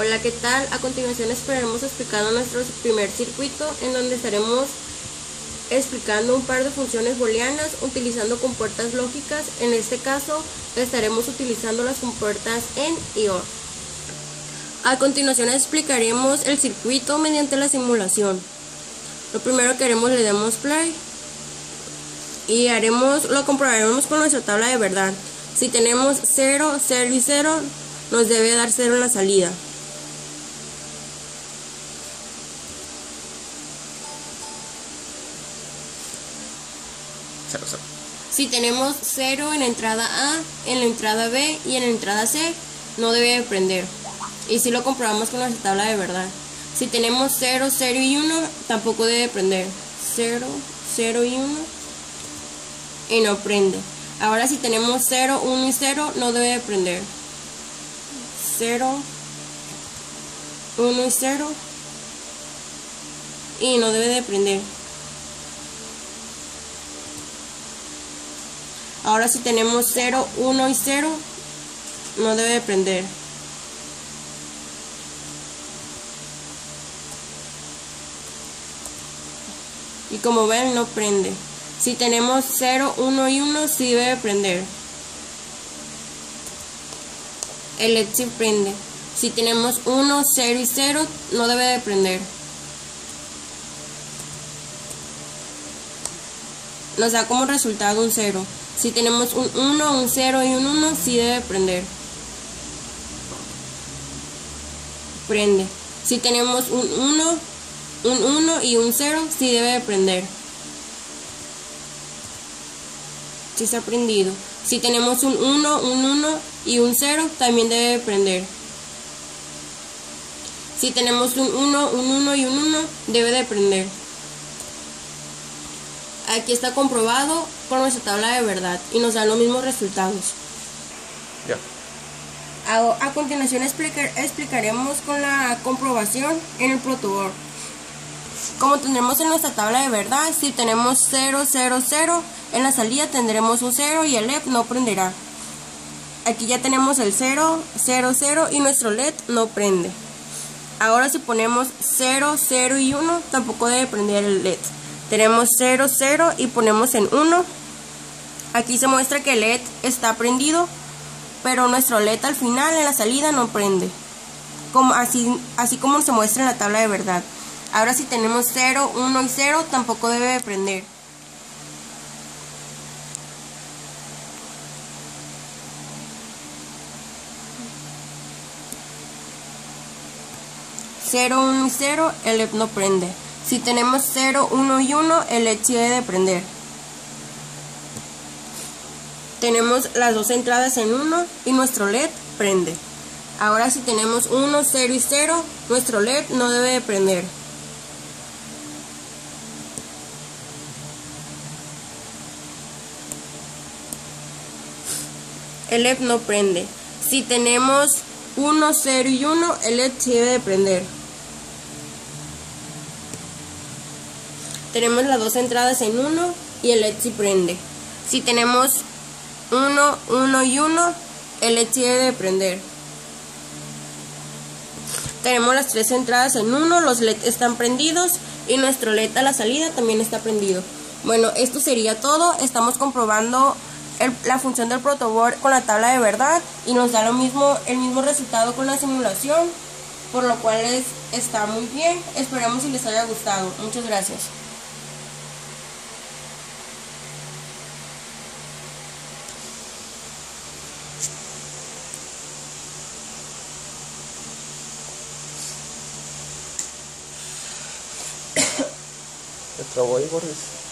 Hola, ¿qué tal? A continuación esperaremos explicando nuestro primer circuito en donde estaremos explicando un par de funciones booleanas utilizando compuertas lógicas. En este caso estaremos utilizando las compuertas en y OR. A continuación explicaremos el circuito mediante la simulación. Lo primero que haremos le damos play y haremos lo comprobaremos con nuestra tabla de verdad. Si tenemos 0, 0 y 0, nos debe dar 0 en la salida. Si tenemos 0 en la entrada A, en la entrada B y en la entrada C, no debe prender. Y si lo comprobamos con nuestra tabla de verdad. Si tenemos 0, 0 y 1, tampoco debe prender. 0, 0 y 1 y no prende. Ahora si tenemos 0, 1 y 0, no debe prender. 0, 1 y 0 y no debe de prender. Ahora si tenemos 0, 1 y 0, no debe de prender. Y como ven, no prende. Si tenemos 0, 1 y 1, sí debe prender. El LED sí prende. Si tenemos 1, 0 y 0, no debe de prender. Nos da como resultado un 0. Si tenemos un 1, un 0 y un 1, sí debe prender. Prende. Si tenemos un 1, un 1 y un 0, sí debe prender. Si está prendido. Si tenemos un 1, un 1 y un 0, también debe prender. Si tenemos un 1, un 1 y un 1, debe de prender. Aquí está comprobado con nuestra tabla de verdad y nos dan los mismos resultados. Ya. A, a continuación explicar, explicaremos con la comprobación en el protoboard. Como tendremos en nuestra tabla de verdad, si tenemos 0, 0, 0, en la salida tendremos un 0 y el LED no prenderá. Aquí ya tenemos el 0, 0, 0 y nuestro LED no prende. Ahora si ponemos 0, 0 y 1, tampoco debe prender el LED. Tenemos 0, 0 y ponemos en 1. Aquí se muestra que el LED está prendido, pero nuestro LED al final en la salida no prende. Como, así, así como se muestra en la tabla de verdad. Ahora si tenemos 0, 1 y 0, tampoco debe de prender. Cero, 1 y 0, el LED no prende. Si tenemos 0, 1 y 1, el LED debe de prender. Tenemos las dos entradas en 1 y nuestro LED prende. Ahora si tenemos 1, 0 y 0, nuestro LED no debe de prender. El LED no prende. Si tenemos 1, 0 y 1, el LED debe de prender. Tenemos las dos entradas en 1 y el LED sí prende. Si tenemos 1, 1 y 1, el sí debe de prender. Tenemos las tres entradas en 1, los LED están prendidos y nuestro LED a la salida también está prendido. Bueno, esto sería todo. Estamos comprobando la función del protoboard con la tabla de verdad y nos da lo mismo, el mismo resultado con la simulación, por lo cual es, está muy bien. Esperamos si les haya gustado. Muchas gracias. Eu aí por isso.